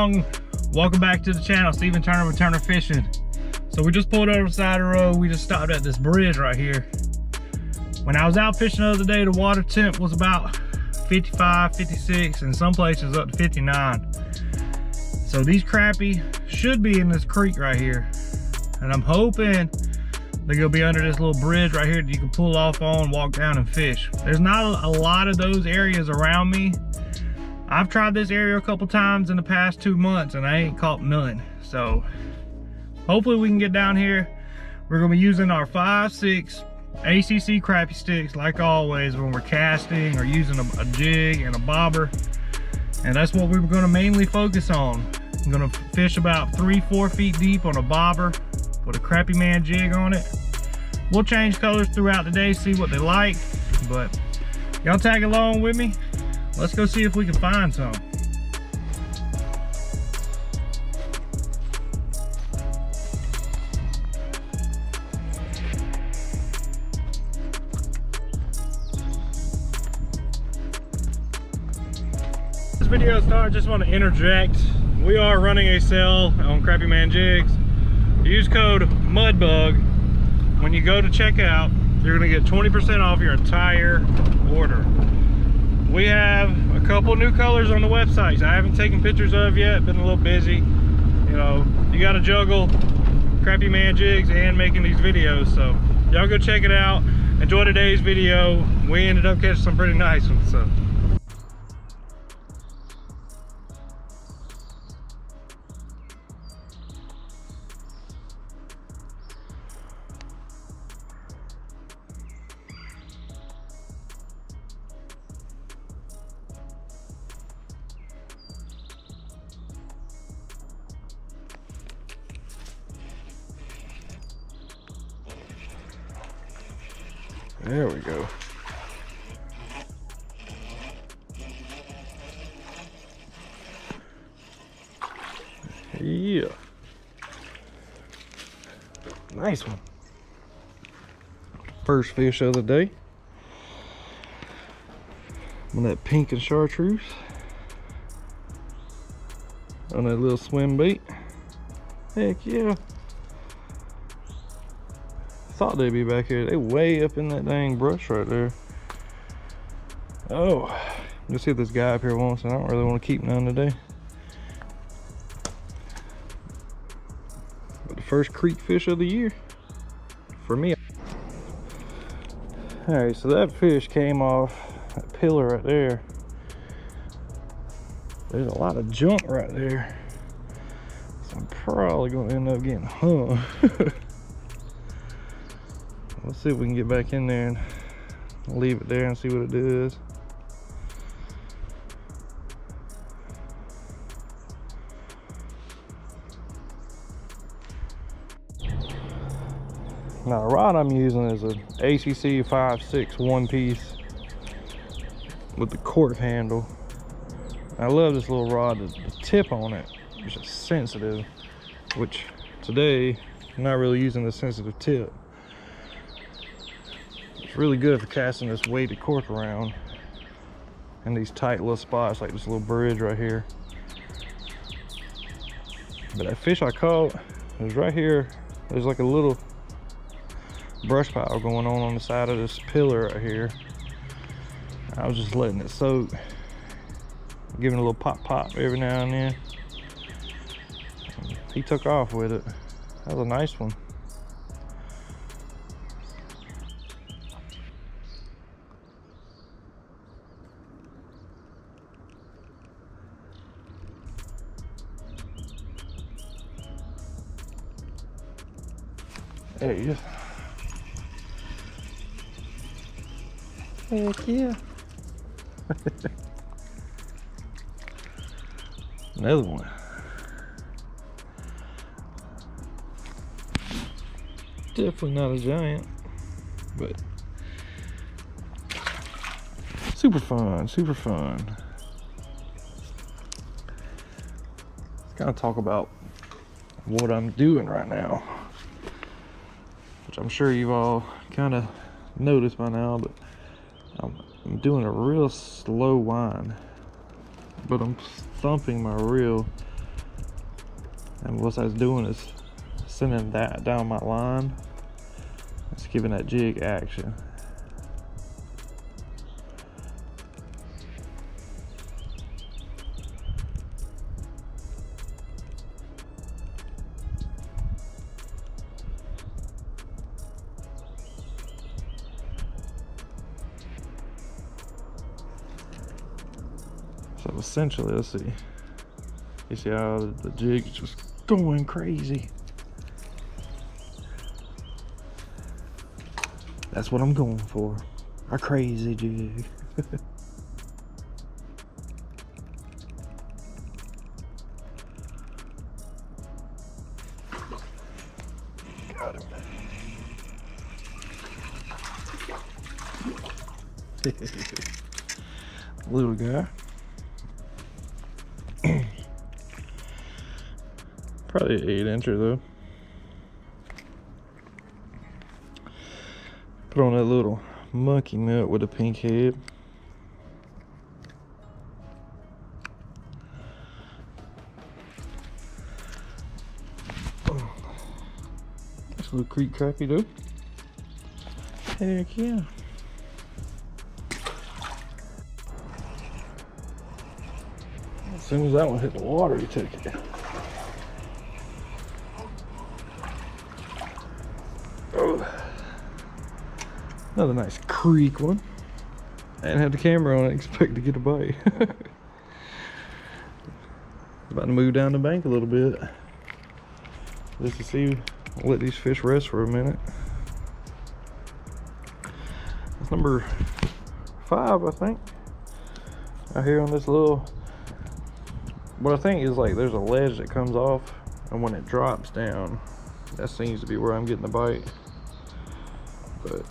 along? Welcome back to the channel, Stephen Turner with Turner Fishing. So we just pulled over the side of the road. We just stopped at this bridge right here. When I was out fishing the other day, the water temp was about 55, 56, and some places up to 59. So these crappie should be in this creek right here. And I'm hoping they're gonna be under this little bridge right here that you can pull off on, walk down and fish. There's not a lot of those areas around me. I've tried this area a couple times in the past two months and I ain't caught none. So hopefully we can get down here. We're gonna be using our five, six ACC Crappie Stix like always when we're casting or using a, a jig and a bobber. And that's what we are gonna mainly focus on. I'm gonna fish about three, four feet deep on a bobber, put a crappie man jig on it. We'll change colors throughout the day, see what they like, but y'all tag along with me. Let's go see if we can find some. This video start, just want to interject. We are running a sale on Crappie Man Jigs. Use code MUDBUG. When you go to checkout, you're gonna get 20% off your entire order. We have a couple new colors on the websites I haven't taken pictures of yet, been a little busy. You know, you gotta juggle crappie Man Jigs and making these videos, so y'all go check it out. Enjoy today's video. We ended up catching some pretty nice ones, so. There we go. Yeah. Nice one. First fish of the day. On that pink and chartreuse. On that little swim bait. Heck yeah thought they'd be back here. They way up in that dang brush right there. Oh, let's see if this guy up here wants. I don't really want to keep none today. But the first creek fish of the year for me. All right, so that fish came off that pillar right there. There's a lot of junk right there. So I'm probably gonna end up getting hung. let's see if we can get back in there and leave it there and see what it does. Now the rod i'm using is a acc 5.6 one piece with the cork handle. I love this little rod the, the tip on it is just sensitive which today i'm not really using the sensitive tip it's really good for casting this weighted cork around in these tight little spots like this little bridge right here. But that fish I caught was right here. There's like a little brush pile going on on the side of this pillar right here. I was just letting it soak, giving a little pop pop every now and then. He took off with it. That was a nice one. There you go. Heck yeah. Another one. Definitely not a giant, but super fun, super fun. Let's kind of talk about what I'm doing right now which I'm sure you've all kind of noticed by now, but I'm, I'm, doing a real slow whine, but I'm thumping my reel And what I was doing is sending that down my line. It's giving that jig action. Essentially, let's see. You see how the jig's just going crazy. That's what I'm going for. A crazy jig. Little guy. Probably eight incher though. Put on that little monkey nut with a pink head. Nice little creek crappie though. Heck yeah. As soon as that one hit the water, he took it. Another nice creek one. I didn't have the camera on, I expect to get a bite. About to move down the bank a little bit. Just to see, I'll let these fish rest for a minute. That's number five, I think. Out here on this little, what I think is like there's a ledge that comes off and when it drops down, that seems to be where I'm getting the bite. But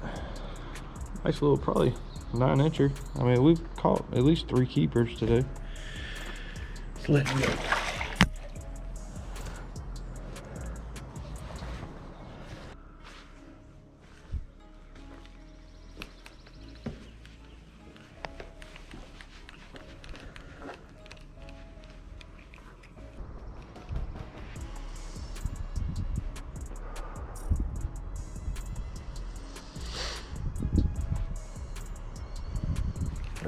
nice little, probably nine incher. I mean, we've caught at least three keepers today. Let's go.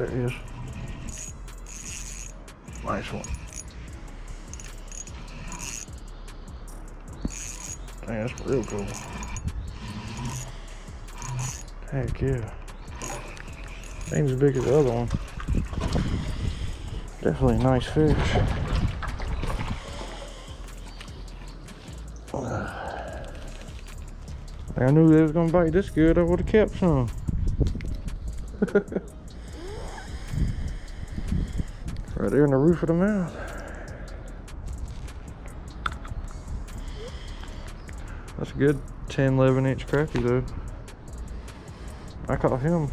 There he is. Nice one. Dang, that's real cool. Heck yeah. Ain't as big as the other one. Definitely a nice fish. I knew they was gonna bite this good, I would have kept some. Right there in the roof of the mouth. That's a good 10, 11 inch crappie though. I caught him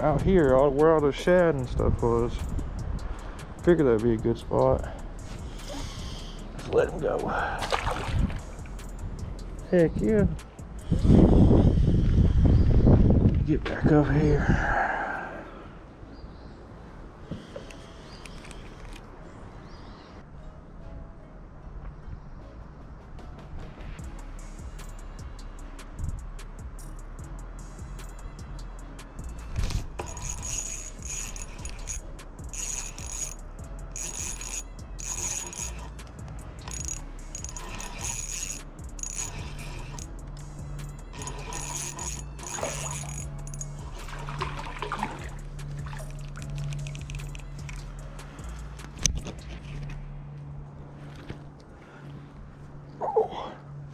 out here all, where all the shad and stuff was. Figured that'd be a good spot. Let him go. Heck yeah. Get back up here.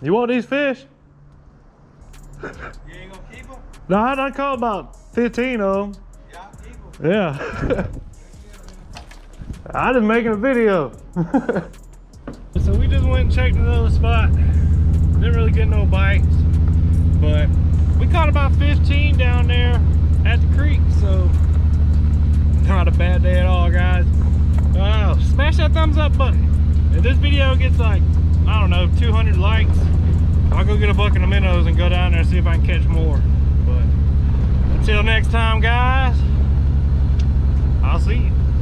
You want these fish? You ain't gonna keep them? No, I done caught about 15 of them. Yeah, I'll keep them. Yeah. I just making a video. so we just went and checked another spot. Didn't really get no bites. But we caught about 15 down there at the creek. So not a bad day at all, guys. Uh, smash that thumbs up button. If this video gets like, I don't know, 200 likes, I'll go get a bucket of minnows and go down there and see if I can catch more. But until next time, guys, I'll see you.